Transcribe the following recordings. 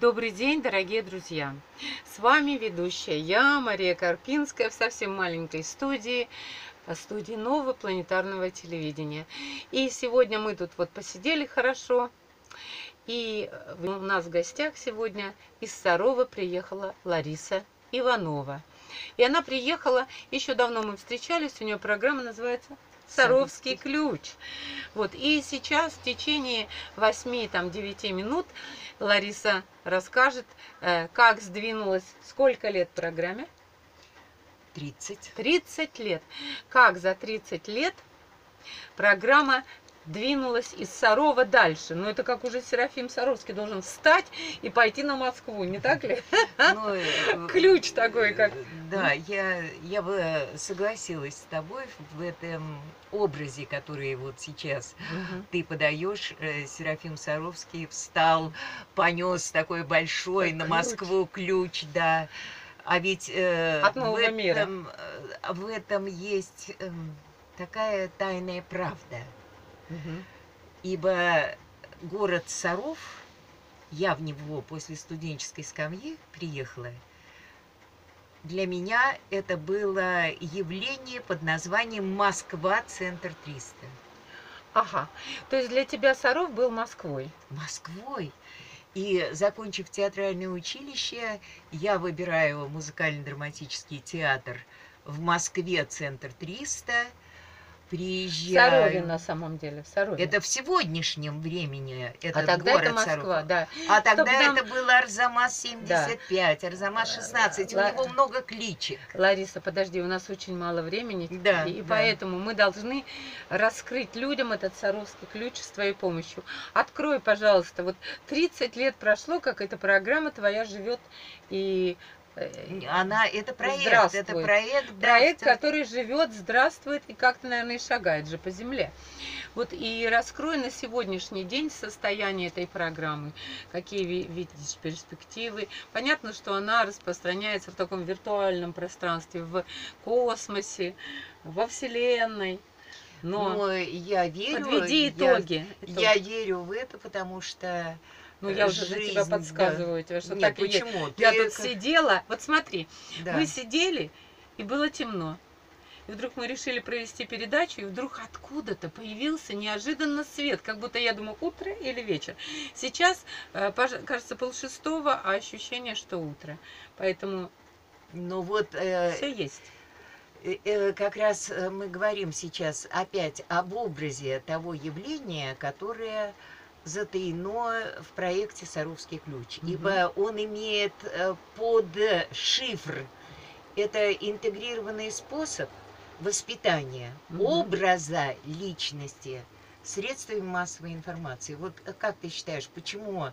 Добрый день, дорогие друзья! С вами ведущая я, Мария Карпинская, в совсем маленькой студии, студии нового планетарного телевидения. И сегодня мы тут вот посидели хорошо, и у нас в гостях сегодня из Сарова приехала Лариса Иванова. И она приехала, еще давно мы встречались, у нее программа называется Саровский ключ. Вот, и сейчас в течение 8-9 минут Лариса расскажет, э, как сдвинулась, сколько лет программе? 30. 30 лет. Как за 30 лет программа двинулась из Сарова дальше. Но это как уже Серафим Саровский должен встать и пойти на Москву, не так ли? Ну, э, Ключ такой, как... Да, я, я бы согласилась с тобой в этом образе, который вот сейчас угу. ты подаешь. Э, Серафим Саровский встал, понес такой большой как на Москву ключ, да. А ведь э, От в, этом, мира. Э, в этом есть э, такая тайная правда. Угу. Ибо город Саров, я в него после студенческой скамьи приехала, для меня это было явление под названием «Москва, центр 300». Ага, то есть для тебя Саров был Москвой? Москвой. И закончив театральное училище, я выбираю музыкально-драматический театр в Москве, центр 300, приезжаю. Сарове на самом деле, в Сарове. Это в сегодняшнем времени этот а тогда город это Москва, Саров. да. А тогда нам... это был Арзамас 75, да. Арзамас 16, Ла... у него много кличек. Лариса, подожди, у нас очень мало времени, да, и да. поэтому мы должны раскрыть людям этот саровский ключ с твоей помощью. Открой, пожалуйста, вот 30 лет прошло, как эта программа твоя живет и Э, она, это проект, это проект, да, проект, который живет, здравствует и как-то, наверное, и шагает же по земле. Вот и раскрой на сегодняшний день состояние этой программы, какие видишь перспективы. Понятно, что она распространяется в таком виртуальном пространстве, в космосе, во Вселенной. Но, Но я верю, подведи итоги. Я, я верю в это, потому что ну, я уже за тебя подсказываю, да. что Нет, так почему? и. Я тут сидела, вот смотри, да. мы сидели, и было темно. И вдруг мы решили провести передачу, и вдруг откуда-то появился неожиданно свет, как будто я думаю, утро или вечер. Сейчас, э, кажется, полшестого, а ощущение, что утро. Поэтому ну вот, э, все есть. Э, э, как раз э, мы говорим сейчас опять об образе того явления, которое затаено в проекте «Саровский ключ», угу. ибо он имеет э, под шифр, это интегрированный способ воспитания угу. образа личности средствами массовой информации. Вот э, как ты считаешь, почему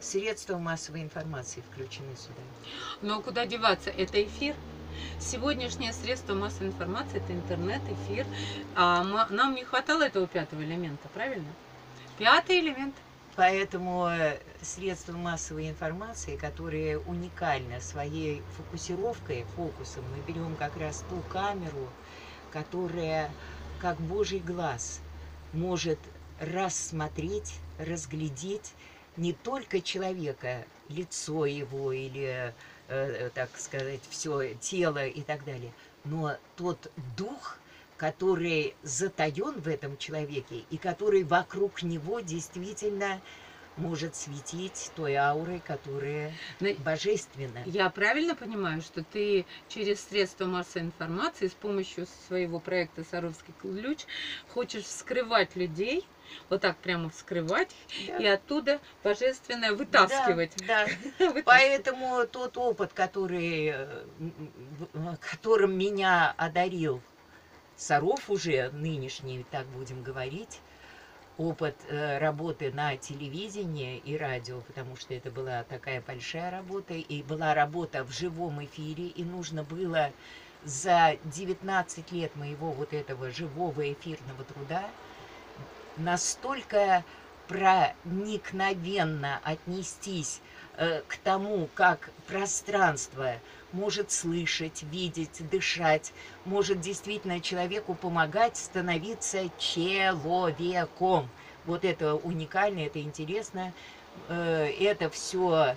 средства массовой информации включены сюда? Ну, куда деваться? Это эфир. Сегодняшнее средство массовой информации – это интернет, эфир. А нам не хватало этого пятого элемента, правильно? Пятый элемент. Поэтому э, средства массовой информации, которые уникальны своей фокусировкой, фокусом, мы берем как раз ту камеру, которая, как Божий глаз, может рассмотреть, разглядеть не только человека, лицо его или, э, так сказать, все тело и так далее, но тот дух, который затаен в этом человеке и который вокруг него действительно может светить той аурой, которая Но божественна. Я правильно понимаю, что ты через средства массовой информации с помощью своего проекта «Саровский ключ» хочешь вскрывать людей, вот так прямо вскрывать да. и оттуда божественное вытаскивать. Да, да. Поэтому тот опыт, который, которым меня одарил Саров уже нынешний, так будем говорить, опыт э, работы на телевидении и радио, потому что это была такая большая работа, и была работа в живом эфире, и нужно было за 19 лет моего вот этого живого эфирного труда настолько проникновенно отнестись к тому, как пространство может слышать, видеть, дышать, может действительно человеку помогать становиться человеком. Вот это уникально, это интересно. Э, Это все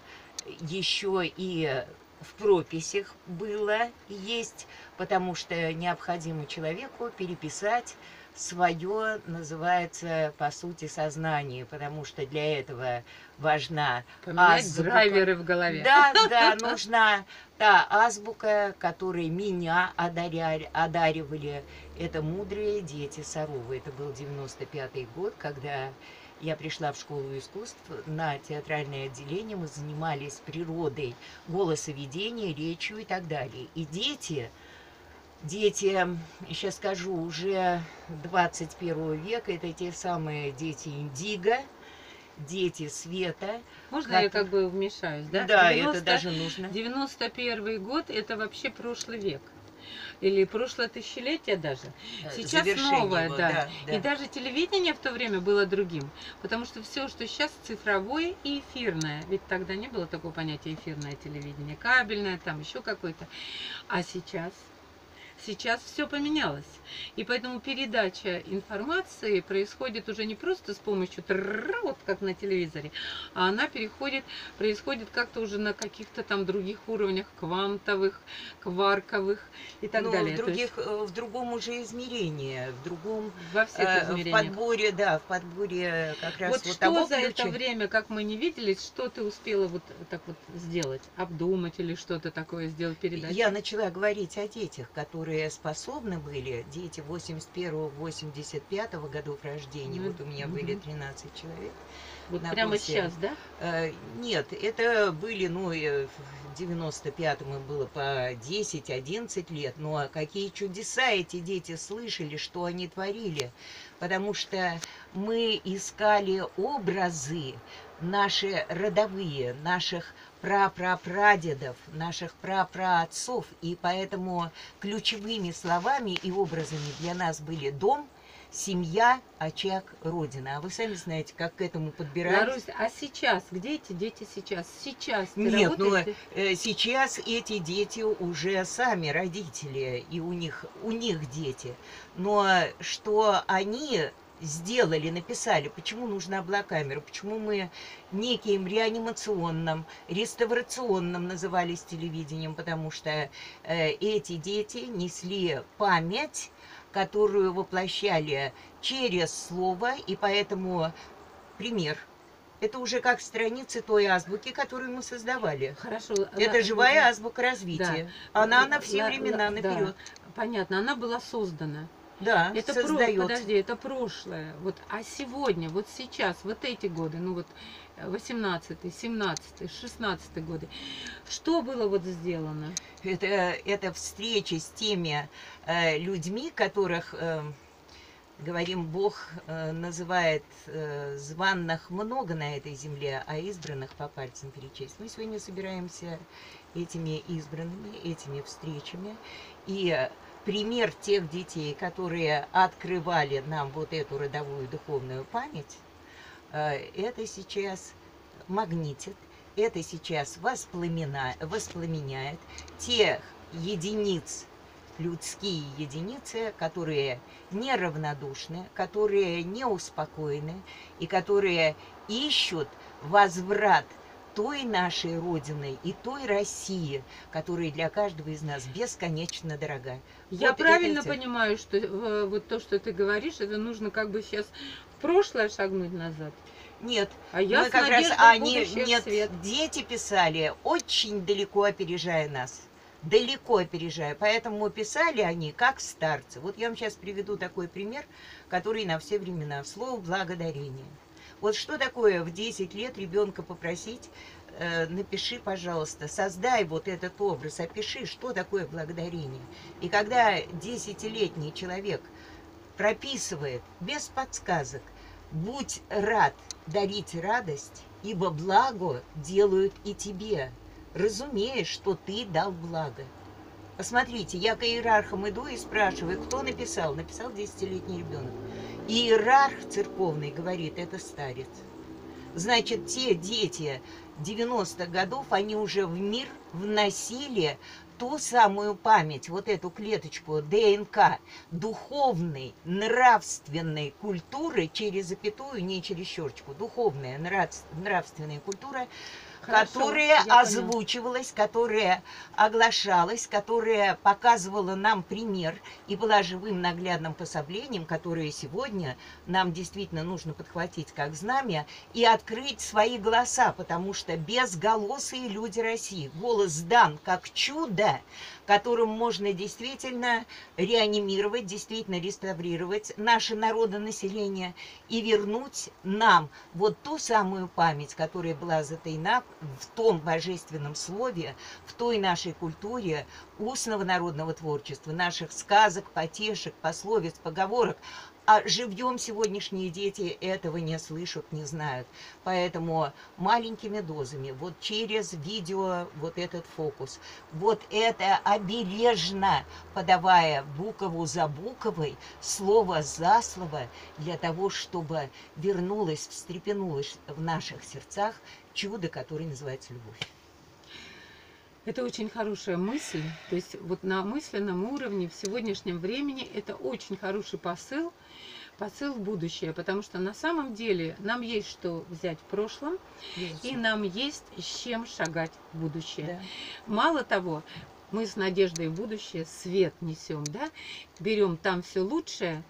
еще и в прописях было, есть, потому что необходимо человеку переписать свое, называется, по сути, сознание, потому что для этого важна Поменять азбука. драйверы в голове. Да, да, нужна та азбука, которой меня одаряли, одаривали. Это мудрые дети Саровы. Это был 95-й год, когда я пришла в школу искусств на театральное отделение. Мы занимались природой, голосоведением, речью и так далее. И дети, дети, сейчас скажу, уже 21 века, это те самые дети Индиго, дети Света. Можно Как- я как бы вмешаюсь, да? Да, 90 это даже нужно. 91 год это вообще прошлый век. Или прошлое тысячелетие даже. Сейчас Завершение новое, его, да. да. И даже телевидение в то время было другим. Потому что все, что сейчас цифровое и эфирное. Ведь тогда не было такого понятия эфирное телевидение, кабельное, там еще какое-то. А сейчас Сейчас все поменялось. И поэтому передача информации происходит уже не просто с помощью вот как на телевизоре, а она переходит, происходит как-то уже на каких-то там других уровнях, квантовых, кварковых и так Ну, далее. В, То есть других, э, в другом уже измерении, в другом во всех э, в измерениях. подборе, да, в подборе как раз Вот, вот, что того за это ключа. время, как мы не виделись, что ты успела вот так вот сделать, обдумать или что-то такое сделать передачу? Я начала говорить о детях, которые способны были, дети 81-85 годов рождения, Ну, вот у меня были мгм. 13 человек. вот на прямо курсе. сейчас, да? Э, Нет, это были, ну, э, в 95-м им было по 10-11 лет, но какие чудеса эти дети слышали, что они творили, потому что мы искали образы наши родовые, наших прапрапрадедов, наших прапраотцов, и поэтому ключевыми словами и образами для нас были дом, семья, очаг, родина. А вы сами знаете, как к этому. Ларусь, а сейчас, где эти дети сейчас? Сейчас ты Нет, ну э, сейчас эти дети уже сами родители, и у них, у них дети. Но что они сделали, написали, почему нужна была камера, почему мы неким реанимационным, реставрационным назывались телевидением, потому что э, эти дети несли память, которую воплощали через слово, и поэтому пример. Это уже как страницы той азбуки, которую мы создавали. Хорошо. Это Ла- живая Ла- азбука развития. Она на все времена да, наперед. Понятно, она была создана. Да, Это про- создает. подожди, это прошлое. Вот, а сегодня, вот сейчас, вот эти годы, ну вот 18, 17, 16 годы, что было вот сделано? Это, это встреча с теми э, людьми, которых, э, говорим, Бог э, называет э, званных много на этой земле, а избранных по пальцам перечесть. Мы сегодня собираемся этими избранными, этими встречами. И э, пример тех детей, которые открывали нам вот эту родовую духовную память, э, это сейчас магнитит, это сейчас воспламеняет тех единиц, людские единицы, которые неравнодушны, которые не успокоены и которые ищут возврат той нашей Родины и той России, которая для каждого из нас бесконечно дорога. Я Вот правильно это- понимаю, что э, вот то, что ты говоришь, это нужно как бы сейчас в прошлое шагнуть назад. Нет, А я мы как раз, они, в нет, свет. дети писали очень далеко опережая нас. Далеко опережая. Поэтому писали они как старцы. Вот я вам сейчас приведу такой пример, который на все времена. Слово благодарение. Вот что такое в 10 лет ребенка попросить, э, напиши, пожалуйста, создай вот этот образ, опиши, что такое благодарение. И когда десятилетний человек прописывает без подсказок, будь рад дарить радость, ибо благо делают и тебе, разумеешь, что ты дал благо. Посмотрите, я к иерархам иду и спрашиваю, кто написал? Написал десятилетний ребенок. Иерарх церковный говорит, это старец. Значит, те дети 90-х годов, они уже в мир вносили ту самую память, вот эту клеточку ДНК духовной, нравственной культуры через запятую, не через щерчку, духовная, нрав- нравственная культура, Хорошо, которая я поняла. озвучивалась, которая оглашалась, которая показывала нам пример и была живым наглядным пособлением, которое сегодня нам действительно нужно подхватить как знамя и открыть свои голоса, потому что безголосые люди России, голос дан как чудо, которым можно действительно реанимировать, действительно реставрировать наше народонаселение и вернуть нам вот ту самую память, которая была затаена в том божественном слове, в той нашей культуре устного народного творчества, наших сказок, потешек, пословиц, поговорок. А живьем сегодняшние дети этого не слышат, не знают. Поэтому маленькими дозами, вот через видео, вот этот фокус, вот это обережно подавая букову за буковой, слово за слово, для того, чтобы вернулось, встрепенулось в наших сердцах чудо, которое называется любовь. Это очень хорошая мысль. То есть вот на мысленном уровне в сегодняшнем времени это очень хороший посыл, посыл в будущее, потому что на самом деле нам есть что взять в прошлом, и нам есть с чем шагать в будущее. Да. Мало того, мы с надеждой в будущее свет несем, да, берем там все лучшее,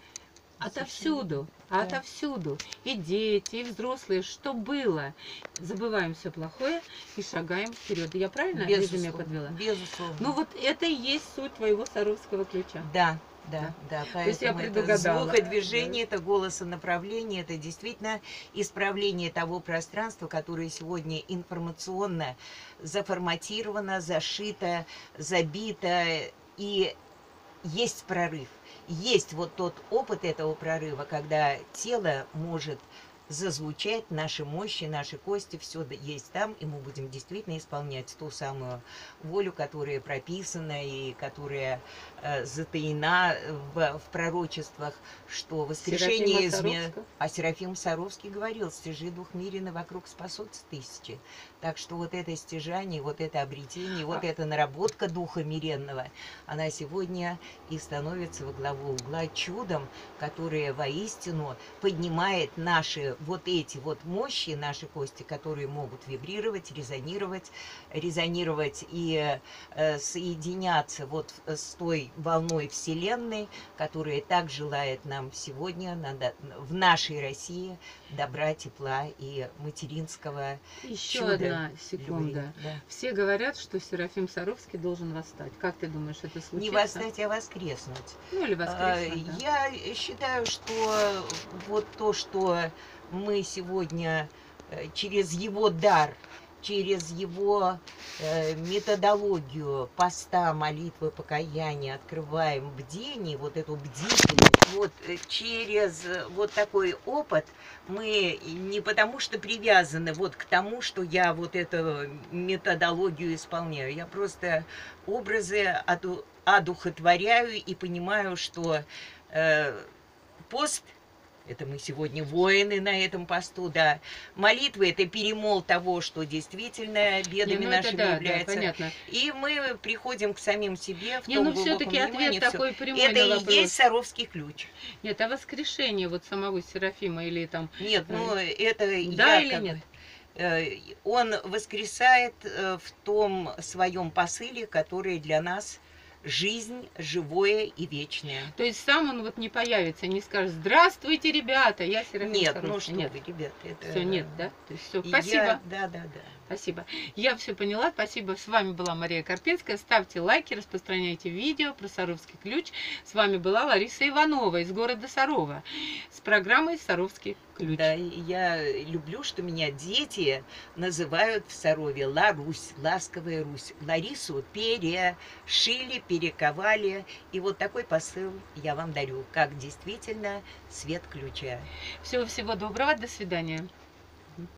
отовсюду, Да. отовсюду. И дети, и взрослые, что было. Забываем все плохое и шагаем вперед. Я правильно резюме подвела? безусловно. Ну вот это и есть суть твоего саровского ключа. Да, да, да. есть я Поэтому это звукодвижение, это голосонаправление, это действительно исправление того пространства, которое сегодня информационно заформатировано, зашито, забито. И есть прорыв. Есть вот тот опыт этого прорыва, когда тело может зазвучать, наши мощи, наши кости, все есть там, и мы будем действительно исполнять ту самую волю, которая прописана и которая э, затаена в, в пророчествах, что воскрешение из ме- Саровского? А Серафим Саровский говорил, стяжи двухмерины вокруг спасутся тысячи. Так что вот это стяжание, вот это обретение, вот А- эта наработка духа миренного, она сегодня и становится во главу угла чудом, которое воистину поднимает наши вот эти вот мощи, наши кости, которые могут вибрировать, резонировать, резонировать и э, соединяться вот с той волной Вселенной, которая так желает нам сегодня надо- в нашей России добра, тепла и материнского Еще чуда одна любви. секунда. Да. Все говорят, что Серафим Саровский должен восстать. Как ты думаешь, это случится? Не восстать, а воскреснуть. Ну или А, воскреснуть, да. Я считаю, что вот то, что мы сегодня э, через его дар, через его э, методологию поста, молитвы, покаяния открываем бдение, вот эту бдительность, вот э, через вот такой опыт мы не потому что привязаны вот к тому, что я вот эту методологию исполняю, я просто образы оду- одухотворяю и понимаю, что пост это мы сегодня воины на этом посту, да. Молитва это перемол того, что действительно бедами Не, ну нашими да, да, является. понятно. и мы приходим к самим себе в Не, том ну все-таки ответ всё. такой прямой Это и вопрос. есть Саровский ключ. Нет, а воскрешение вот самого Серафима или там... Нет, ну это Да я или бы, нет? э, Он воскресает э, в том своем посыле, который для нас жизнь живое и вечное. То есть сам он вот не появится, не скажет «Здравствуйте, ребята, я Серафим Нет, ну Саровский». что Нет, вы, ребята, это... все, нет, да? То есть все, спасибо. я- да, да, да. Спасибо. Я все поняла. Спасибо. С вами была Мария Карпинская. Ставьте лайки, распространяйте видео про Саровский ключ. С вами была Лариса Иванова из города Сарова с программой Саровский ключ. Да, я люблю, что меня дети называют в Сарове Ларусь, ласковая Русь. Ларису перешили, перековали. И вот такой посыл я вам дарю, как действительно свет ключа. Всего всего доброго. До свидания.